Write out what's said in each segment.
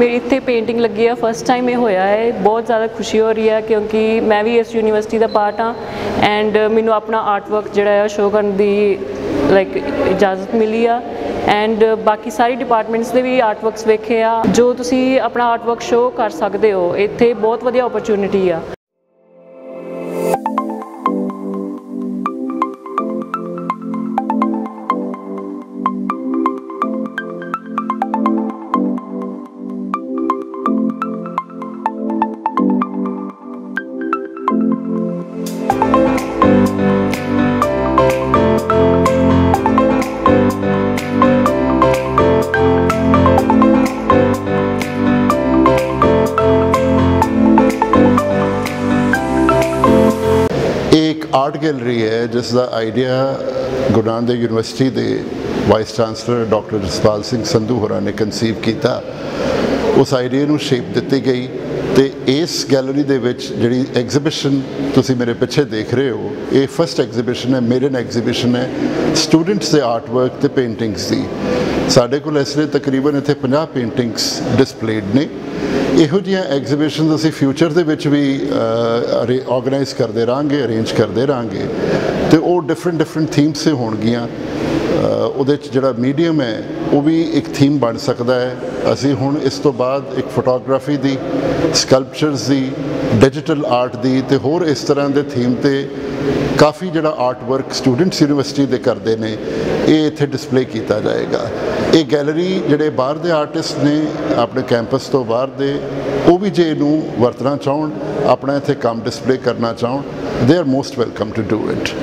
ਮੇਰੀ ਇੱਥੇ ਪੇਂਟਿੰਗ ਲੱਗੀ ਆ ਫਸਟ ਟਾਈਮ ਇਹ ਹੋਇਆ ਹੈ ਬਹੁਤ ਜ਼ਿਆਦਾ ਖੁਸ਼ੀ ਹੋ ਰਹੀ ਹੈ ਕਿਉਂਕਿ ਮੈਂ ਵੀ ਇਸ ਯੂਨੀਵਰਸਿਟੀ ਦਾ ਪਾਰਟ ਆ ਐਂਡ ਮੈਨੂੰ ਆਪਣਾ ਆਰਟ ਵਰਕ ਜਿਹੜਾ ਹੈ ਸ਼ੋਅ ਕਰਨ ਦੀ ਲਾਈਕ ਇਜਾਜ਼ਤ ਮਿਲੀ ਆ ਐਂਡ ਬਾਕੀ ਸਾਰੇ ਡਿਪਾਰਟਮੈਂਟਸ ਦੇ ਵੀ ਆਰਟ ਵਰਕਸ ਵੇਖੇ ਆ ਜੋ ਤੁਸੀਂ ਆਪਣਾ ਆਰਟ ਵਰਕ ਸ਼ੋਅ ਕਰ ਸਕਦੇ ਹੋ ਇੱਥੇ ਬਹੁਤ ਵਧੀਆ ਓਪਰਚ्युनिटी ਆ ਆਰਟ ਗੈਲਰੀ ਹੈ, ਜਿਸ ਦਾ ਆਈਡੀਆ ਗੁਰੂ ਨਾਨਕ ਦੇਵ ਯੂਨੀਵਰਸਿਟੀ ਦੇ vice chancellor doctor Jaspal Singh Sandhu ਹੋਰਾਂ ਨੇ ਕਨਸੀਵ ਕੀਤਾ। ਉਸ ਆਈਡੀਆ ਨੂੰ ਸ਼ੇਪ ਦਿੱਤੀ ਗਈ ਤੇ ਇਸ ਗੈਲਰੀ ਦੇ ਵਿੱਚ ਜਿਹੜੀ ਐਗਜ਼ੀਬਿਸ਼ਨ ਤੁਸੀਂ ਮੇਰੇ ਪਿੱਛੇ ਦੇਖ ਰਹੇ ਹੋ, ਇਹ ਫਰਸਟ ਐਗਜ਼ੀਬਿਸ਼ਨ ਹੈ ਮੇਰਨ ਐਗਜ਼ੀਬਿਸ਼ਨ ਹੈ ਸਟੂਡੈਂਟਸ ਦੇ ਆਰਟ ਵਰਕ ਤੇ ਪੇਂਟਿੰਗਸ ਦੀ। ਸਾਡੇ ਕੋਲ ਇਸ ਲਈ ਤਕਰੀਬਨ ਇੱਥੇ 50 ਪੇਂਟਿੰਗਸ ਡਿਸਪਲੇਡ ਨੇ। ਇਹੋ ਜਿਹੀਆਂ ਐਗਜ਼ੀਬਿਸ਼ਨਸ ਅਸੀਂ ਫਿਊਚਰ ਦੇ ਵਿੱਚ ਵੀ ਆਰਗੇਨਾਈਜ਼ ਕਰਦੇ ਰਾਂਗੇ ਅਰੇਂਜ ਕਰਦੇ ਰਾਂਗੇ ਤੇ ਉਹ ਡਿਫਰੈਂਟ ਡਿਫਰੈਂਟ ਥੀਮਸ ਤੇ ਹੋਣਗੀਆਂ। ਉਹਦੇ ਚ ਜਿਹੜਾ ਮੀਡੀਅਮ ਹੈ, ਉਹ ਵੀ ਇੱਕ ਥੀਮ ਬਣ ਸਕਦਾ ਹੈ। ਅਸੀਂ ਹੁਣ ਇਸ ਤੋਂ ਬਾਅਦ ਇੱਕ ਫੋਟੋਗ੍ਰਾਫੀ ਦੀ ਸਕਲਪਚਰਸ ਦੀ ਡਿਜੀਟਲ ਆਰਟ ਦੀ ਤੇ ਹੋਰ ਇਸ ਤਰ੍ਹਾਂ ਦੇ ਥੀਮ ਤੇ ਕਾਫੀ ਜਿਹੜਾ ਆਰਟ ਵਰਕ ਸਟੂਡੈਂਟਸ ਯੂਨੀਵਰਸਿਟੀ ਦੇ ਕਰਦੇ ਨੇ, ਇਹ ਇੱਥੇ ਡਿਸਪਲੇ ਕੀਤਾ ਜਾਏਗਾ। ਇਹ ਗੈਲਰੀ ਜਿਹੜੇ ਬਾਹਰ ਦੇ ਆਰਟਿਸਟ ਨੇ, ਆਪਣੇ ਕੈਂਪਸ ਤੋਂ ਬਾਹਰ ਦੇ, ਉਹ ਵੀ ਜੇ ਇਹਨੂੰ ਵਰਤਣਾ ਚਾਹਣ, ਆਪਣਾ ਇੱਥੇ ਕੰਮ ਡਿਸਪਲੇ ਕਰਨਾ ਚਾਹਣ ਦੇ are most welcome to do it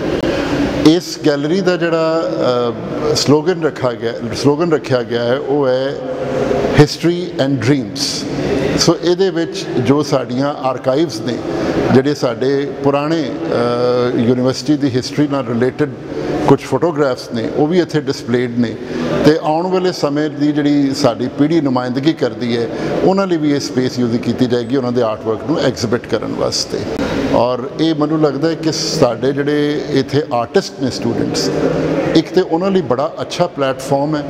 ਇਸ ਗੈਲਰੀ ਦਾ ਜਿਹੜਾ ਸਲੋਗਨ ਰੱਖਿਆ ਗਿਆ, ਸਲੋਗਨ ਰੱਖਿਆ ਗਿਆ ਹੈ, ਉਹ ਹੈ ਹਿਸਟਰੀ ਐਂਡ ਡ੍ਰੀਮਸ ਸੋ ਇਹਦੇ ਵਿੱਚ ਜੋ ਸਾਡੀਆਂ ਆਰਕਾਈਵਸ ਨੇ, ਜਿਹੜੇ ਸਾਡੇ ਪੁਰਾਣੇ ਯੂਨੀਵਰਸਿਟੀ ਦੀ ਹਿਸਟਰੀ ਨਾਲ ਰਿਲੇਟਡ ਕੁਝ ਫੋਟੋਗ੍ਰਾਫਸ ਨੇ, ਉਹ ਵੀ ਇੱਥੇ ਡਿਸਪਲੇਡ ਨੇ। ਤੇ ਆਉਣ ਵਾਲੇ ਸਮੇਂ ਦੀ ਜਿਹੜੀ ਸਾਡੀ ਪੀੜ੍ਹੀ ਨੁਮਾਇੰਦਗੀ ਕਰਦੀ ਹੈ, ਉਹਨਾਂ ਲਈ ਵੀ ਇਹ ਸਪੇਸ ਯੂਜ਼ ਕੀਤੀ ਜਾਏਗੀ ਉਹਨਾਂ ਦੇ ਆਰਟ ਵਰਕ ਨੂੰ ਐਗਜ਼ਿਬਿਟ ਕਰਨ ਵਾਸਤੇ। ਔਰ ਇਹ ਮੈਨੂੰ ਲੱਗਦਾ ਹੈ ਕਿ ਸਾਡੇ ਜਿਹੜੇ ਇੱਥੇ ਆਰਟਿਸਟ ਨੇ ਸਟੂਡੈਂਟਸ ਇੱਕ ਤੇ ਉਹਨਾਂ ਲਈ ਬੜਾ ਅੱਛਾ ਪਲੇਟਫਾਰਮ ਹੈ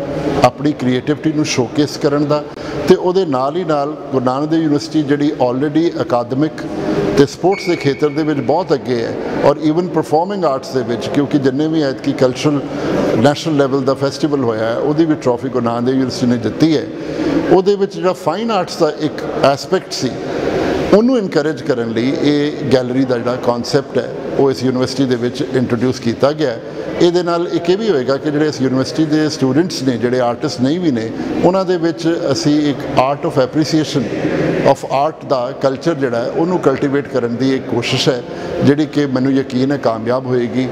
ਆਪਣੀ ਕ੍ਰੀਏਟੀਵਿਟੀ ਨੂੰ ਸ਼ੋਕੇਸ ਕਰਨ ਦਾ। ਤੇ ਉਹਦੇ ਨਾਲ ਹੀ ਨਾਲ ਗੁਰੂ ਨਾਨਕ ਦੇਵ ਯੂਨੀਵਰਸਿਟੀ ਜਿਹੜੀ ਆਲਰੇਡੀ ਅਕਾਦਮਿਕ ਤੇ ਸਪੋਰਟਸ ਦੇ ਖੇਤਰ ਦੇ ਵਿੱਚ ਬਹੁਤ ਅੱਗੇ ਹੈ ਔਰ ਈਵਨ ਪਰਫਾਰਮਿੰਗ ਆਰਟਸ ਦੇ ਵਿੱਚ, ਕਿਉਂਕਿ ਜਿੰਨੇ ਵੀ ਐਤਕੀ ਕਲਚਰਲ ਨੈਸ਼ਨਲ ਲੈਵਲ ਦਾ ਫੈਸਟੀਵਲ ਹੋਇਆ ਹੈ, ਉਹਦੀ ਵੀ ਟਰੋਫੀ ਗੁਰੂ ਨਾਨਕ ਦੇਵ ਯੂਨੀਵਰਸਿਟੀ ਨੇ ਦਿੱਤੀ ਹੈ। ਉਹਦੇ ਵਿੱਚ ਜਿਹੜਾ ਫਾਈਨ ਆਰਟਸ ਦਾ ਇੱਕ ਐਸਪੈਕਟ ਸੀ, ਉਹਨੂੰ ਇਨਕਰੇਜ ਕਰਨ ਲਈ ਇਹ ਗੈਲਰੀ ਦਾ ਜਿਹੜਾ ਕਨਸੈਪਟ ਹੈ ਉਹ ਇਸ ਯੂਨੀਵਰਸਿਟੀ ਦੇ ਵਿੱਚ ਇੰਟਰੋਡਿਊਸ ਕੀਤਾ ਗਿਆ ਇਹਦੇ ਨਾਲ ਇੱਕ ਇਹ ਵੀ ਹੋਏਗਾ ਕਿ ਜਿਹੜੇ ਇਸ ਯੂਨੀਵਰਸਿਟੀ ਦੇ ਸਟੂਡੈਂਟਸ ਨੇ, ਜਿਹੜੇ ਆਰਟਿਸਟ ਨਹੀਂ ਵੀ ਨੇ, ਉਹਨਾਂ ਦੇ ਵਿੱਚ ਅਸੀਂ ਇੱਕ art of appreciation of art the culture ਜਿਹੜਾ ਉਹਨੂੰ ਕਲਟੀਵੇਟ ਕਰਨ ਦੀ ਇੱਕ ਕੋਸ਼ਿਸ਼ ਹੈ, ਜਿਹੜੀ ਕਿ ਮੈਨੂੰ ਯਕੀਨ ਹੈ ਕਾਮਯਾਬ ਹੋਏਗੀ।